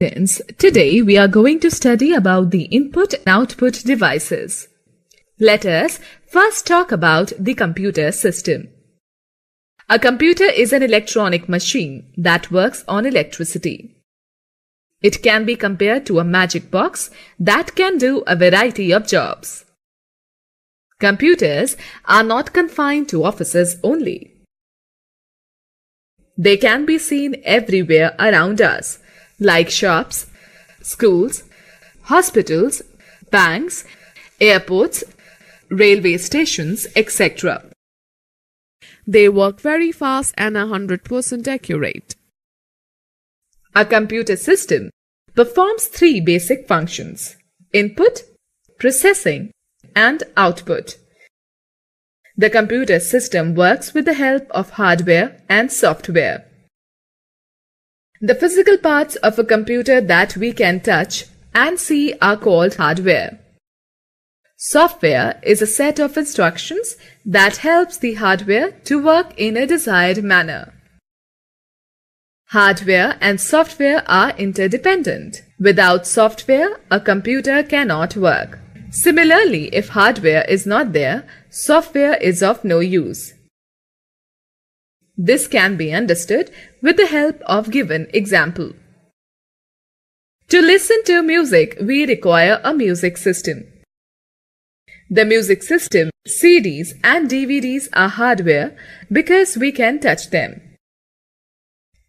Today we are going to study about the input and output devices. Let us first talk about the computer system. A computer is an electronic machine that works on electricity. It can be compared to a magic box that can do a variety of jobs. Computers are not confined to offices only. They can be seen everywhere around us, like shops, schools, hospitals, banks, airports, railway stations, etc. They work very fast and are 100% accurate. A computer system performs three basic functions input, processing, and output. The computer system works with the help of hardware and software. The physical parts of a computer that we can touch and see are called hardware. Software is a set of instructions that helps the hardware to work in a desired manner. Hardware and software are interdependent. Without software, a computer cannot work. Similarly, if hardware is not there, software is of no use. This can be understood with the help of given example. To listen to music, we require a music system. The music system, CDs and DVDs are hardware because we can touch them.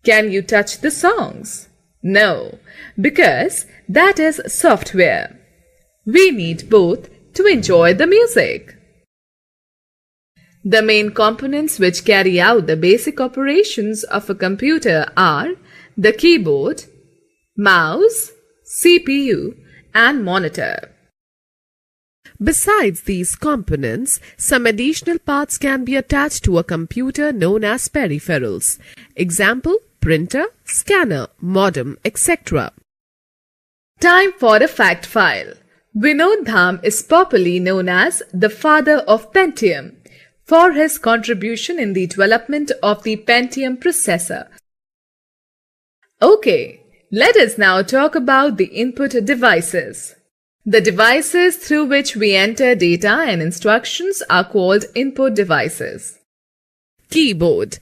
Can you touch the songs? No, because that is software. We need both to enjoy the music. The main components which carry out the basic operations of a computer are the keyboard, mouse, CPU and monitor. Besides these components, some additional parts can be attached to a computer known as peripherals. Example, printer, scanner, modem, etc. Time for a fact file. Vinod Dham is popularly known as the father of Pentium for his contribution in the development of the Pentium processor. Okay, let us now talk about the input devices. The devices through which we enter data and instructions are called input devices. Keyboard.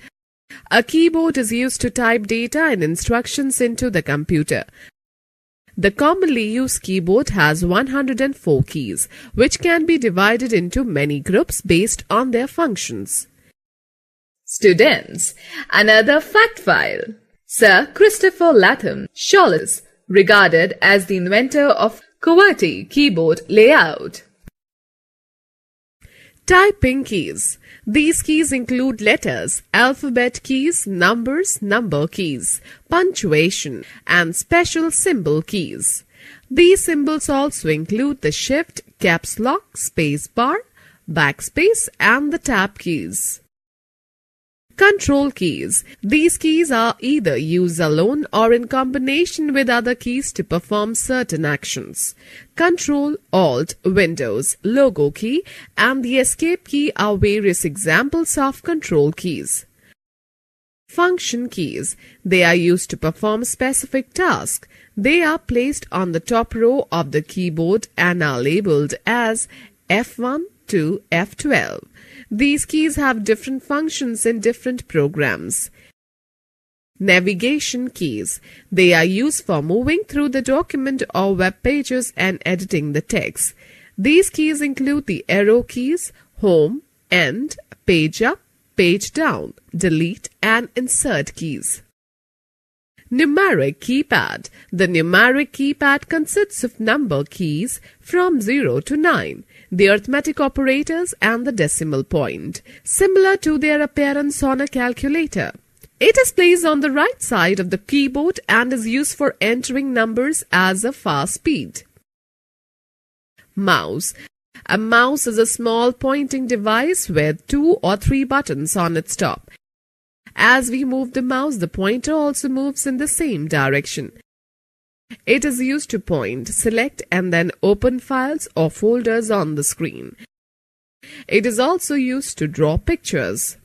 A keyboard is used to type data and instructions into the computer. The commonly used keyboard has 104 keys, which can be divided into many groups based on their functions. Students, another fact file. Sir Christopher Latham Sholes, regarded as the inventor of QWERTY keyboard layout. Typing keys. These keys include letters, alphabet keys, numbers, number keys, punctuation, and special symbol keys. These symbols also include the shift, caps lock, space bar, backspace, and the tab keys. Control keys. These keys are either used alone or in combination with other keys to perform certain actions. Control, Alt, Windows, logo key and the escape key are various examples of control keys. Function keys. They are used to perform specific tasks. They are placed on the top row of the keyboard and are labeled as F1 to F12. These keys have different functions in different programs. Navigation keys. They are used for moving through the document or web pages and editing the text. These keys include the arrow keys, home, end, page up, page down, delete and insert keys. Numeric keypad. The numeric keypad consists of number keys from 0 to 9 the arithmetic operators and the decimal point, similar to their appearance on a calculator. It is placed on the right side of the keyboard and is used for entering numbers as a fast speed. Mouse. A mouse is a small pointing device with two or three buttons on its top. As we move the mouse, the pointer also moves in the same direction. It is used to point, select and then open files or folders on the screen. It is also used to draw pictures.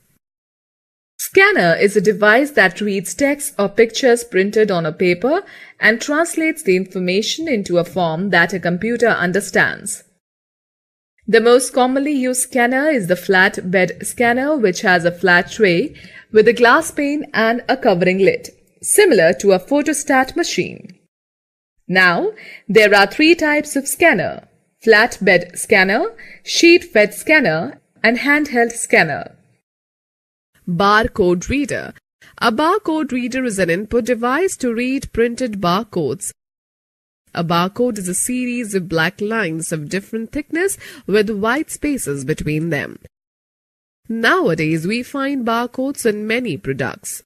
Scanner is a device that reads text or pictures printed on a paper and translates the information into a form that a computer understands. The most commonly used scanner is the flat bed scanner which has a flat tray with a glass pane and a covering lid, similar to a photostat machine. Now, there are three types of scanner, flat bed scanner, sheet fed scanner and handheld scanner. Barcode reader. A barcode reader is an input device to read printed barcodes. A barcode is a series of black lines of different thickness with white spaces between them. Nowadays, we find barcodes in many products.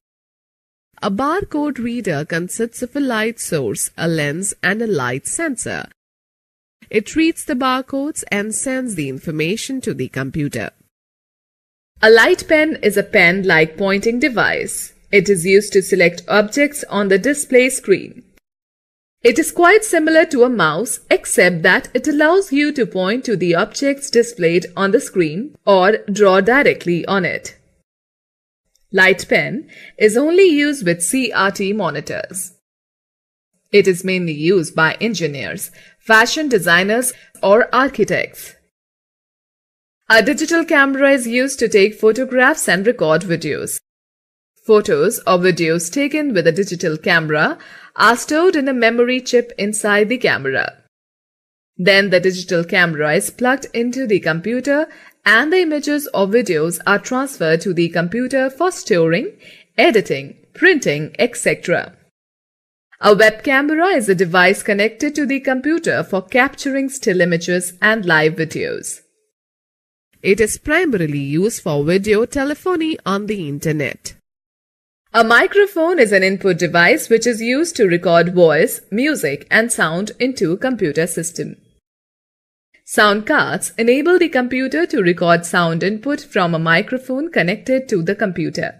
A barcode reader consists of a light source, a lens, and a light sensor. It reads the barcodes and sends the information to the computer. A light pen is a pen-like pointing device. It is used to select objects on the display screen. It is quite similar to a mouse except that it allows you to point to the objects displayed on the screen or draw directly on it. Light pen is only used with CRT monitors. It is mainly used by engineers, fashion designers or architects. A digital camera is used to take photographs and record videos. Photos or videos taken with a digital camera are stored in a memory chip inside the camera. Then the digital camera is plugged into the computer and the images or videos are transferred to the computer for storing, editing, printing, etc. A web camera is a device connected to the computer for capturing still images and live videos. It is primarily used for video telephony on the internet. A microphone is an input device which is used to record voice, music and sound into a computer system. Sound cards enable the computer to record sound input from a microphone connected to the computer.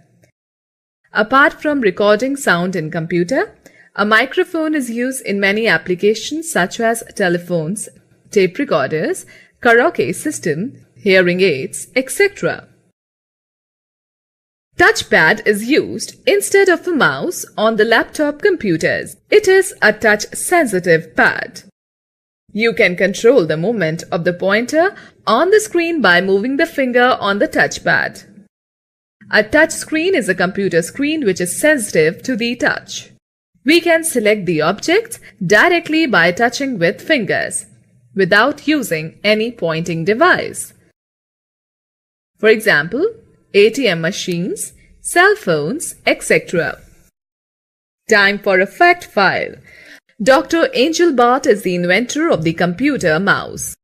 Apart from recording sound in computer, a microphone is used in many applications such as telephones, tape recorders, karaoke system, hearing aids, etc. Touchpad is used instead of a mouse on the laptop computers. It is a touch-sensitive pad. You can control the movement of the pointer on the screen by moving the finger on the touchpad. A touch screen is a computer screen which is sensitive to the touch. We can select the objects directly by touching with fingers, without using any pointing device. For example, ATM machines, cell phones, etc. Time for a fact file. Dr. Engelbart is the inventor of the computer mouse.